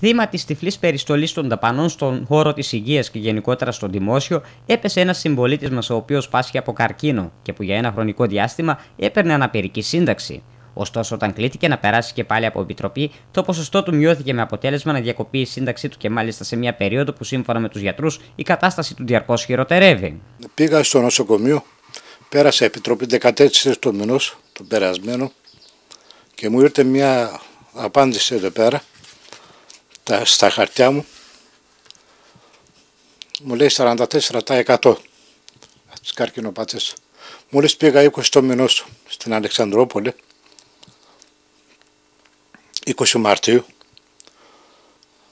Θύμα της τυφλής περιστολής των δαπανών στον χώρο της υγείας και γενικότερα στο δημόσιο, έπεσε ένας συμπολίτης μας ο οποίος πάσχει από καρκίνο και που για ένα χρονικό διάστημα έπαιρνε αναπηρική σύνταξη. Ωστόσο, όταν κλείθηκε να περάσει και πάλι από επιτροπή, το ποσοστό του μειώθηκε με αποτέλεσμα να διακοπεί η σύνταξή του και μάλιστα σε μια περίοδο που σύμφωνα με τους γιατρούς η κατάσταση του διαρκώς χειροτερεύει. Πήγα στο νοσοκομείο, πέρασα επιτροπή 14 του μηνός, τον περασμένο, και μου ήρθε μια απάντηση εδώ πέρα τα, στα χαρτιά μου. Μου λέει 44% τις καρκινοπάτες. Μόλις πήγα 20 το μηνός στην Αλεξανδρόπολη 20 Μαρτίου.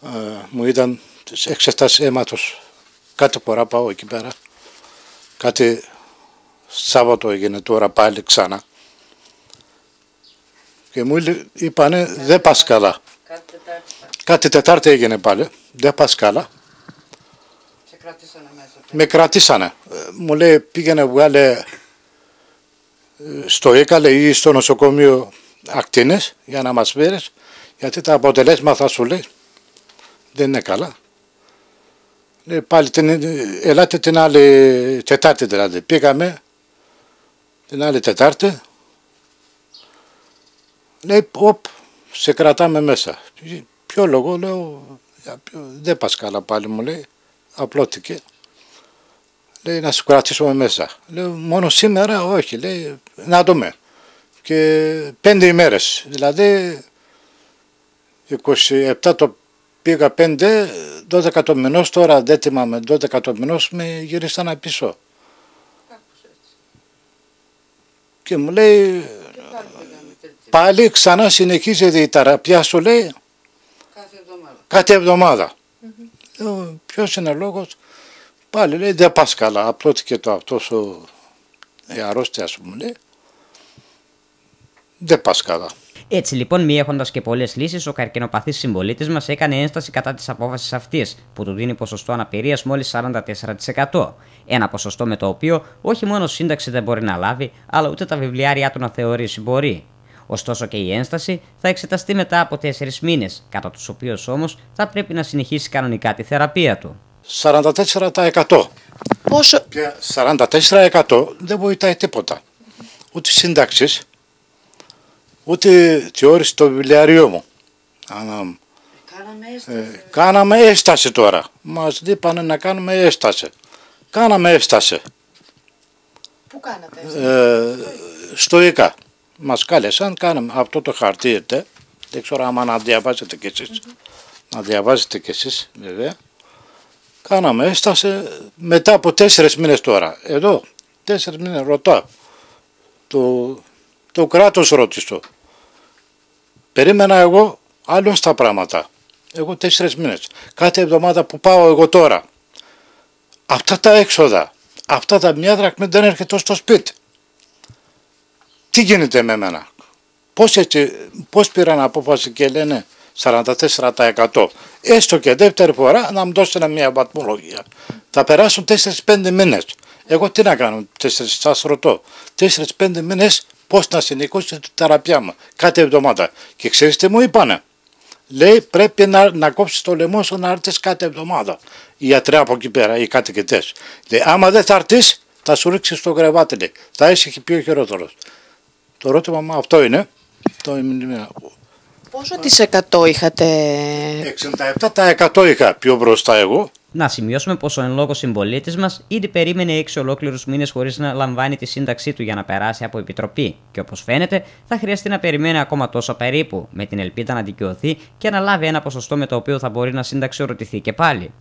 Ε, μου ήταν τις εξετάσεις αίματος. Κάθε φορά πάω εκεί πέρα. Κάτι Σάββατο έγινε τώρα πάλι ξανά. Και μου είπανε δεν πας καλά Κάτι Τετάρτη έγινε πάλι, δεν πας καλά. Σε κρατήσανε μέσα. Με κρατήσανε. Ε, μου λέει πήγαινε βγάλε ε, στο Ήκαλε ή στο νοσοκομείο ακτίνες για να μας φέρεις γιατί τα αποτελέσματα θα σου λέει δεν είναι καλά. Λέει πάλι την, ελάτε την άλλη Τετάρτη δηλαδή. Πήγαμε την άλλη Τετάρτη. Λέει, οπ, σε κρατάμε μέσα. Ποιο λόγο, λέω, δεν πας καλά πάλι μου λέει, απλώθηκε. Λέει να σου κρατήσουμε μέσα. Λέω μόνο σήμερα όχι, λέει να δούμε. Και πέντε ημέρες, δηλαδή 27 το πήγα πέντε, 12 το μηνός, τώρα δεν θυμάμαι, 12 το μηνός με γυρίσανε πίσω. Και μου λέει, πάλι ξανά συνεχίζεται η ταραπιά σου λέει, Κάθε εβδομάδα. Mm-hmm. Ποιος είναι ο λόγος, πάλι λέει δεν πας καλά. Απλώθηκε το αυτός ο η αρρώστια, ας πούμε, λέει. Δεν πας καλά. Έτσι λοιπόν, μη έχοντας και πολλές λύσεις, ο καρκινοπαθής συμπολίτης μας έκανε ένσταση κατά της απόφασης αυτής, που του δίνει ποσοστό αναπηρίας μόλις 44%. Ένα ποσοστό με το οποίο όχι μόνο σύνταξη δεν μπορεί να λάβει, αλλά ούτε τα βιβλιάρια του να θεωρήσει μπορεί. Ωστόσο και η ένσταση θα εξεταστεί μετά από 4 μήνες, κατά τους οποίους όμως θα πρέπει να συνεχίσει κανονικά τη θεραπεία του. 44%. Πόσο; 44% δεν βοηθάει τίποτα. Ούτε σύνταξη, ούτε θεώρηση το βιβλιαριό μου. Κάναμε έσταση. Ε, κάναμε έσταση τώρα. Μας είπανε να κάνουμε έσταση. Κάναμε έσταση. Πού κάνατε έσταση; Ε, στο ΙΚΑ μας κάλεσαν, κάναμε αυτό το χαρτί είτε, δεν ξέρω άμα να διαβάζετε κι εσείς, να διαβάζετε κι εσείς βέβαια. Κάναμε έστασε μετά από τέσσερις μήνες τώρα. Εδώ, τέσσερις μήνες ρωτάω. Το, το κράτος ρώτησε. Περίμενα εγώ άλλος στα πράγματα. Εγώ τέσσερις μήνες. Κάθε εβδομάδα που πάω εγώ τώρα. Αυτά τα έξοδα, αυτά τα μια δραχμή δεν έρχεται στο σπίτι τι γίνεται με μένα. Πώς, έτσι, πώς πήραν απόφαση και λένε 44%. Έστω και δεύτερη φορά να μου δώσουν μια βαθμολογία. Θα περάσουν 4-5 μήνες. Εγώ τι να κάνω, 4, σας ρωτώ, 4-5 μήνες πώς να συνεχίσω τη θεραπεία μου κάθε εβδομάδα. Και ξέρεις τι μου είπανε; Λέει πρέπει να, να κόψεις το λαιμό σου να έρθεις κάθε εβδομάδα. Οι γιατροί από εκεί πέρα, οι κατοικητές. Λέει άμα δεν θα έρθεις θα σου ρίξεις το κρεβάτι. Λέει. Θα είσαι πιο χειρότερος. Το ερώτημα μου αυτό είναι. Το Πόσο της εκατό είχατε... 67% είχα πιο μπροστά εγώ. Να σημειώσουμε πως ο εν λόγω συμπολίτης μας ήδη περίμενε 6 ολόκληρους μήνες χωρίς να λαμβάνει τη σύνταξή του για να περάσει από επιτροπή. Και όπως φαίνεται, θα χρειαστεί να περιμένει ακόμα τόσο περίπου, με την ελπίδα να δικαιωθεί και να λάβει ένα ποσοστό με το οποίο θα μπορεί να συνταξιοδοτηθεί και πάλι.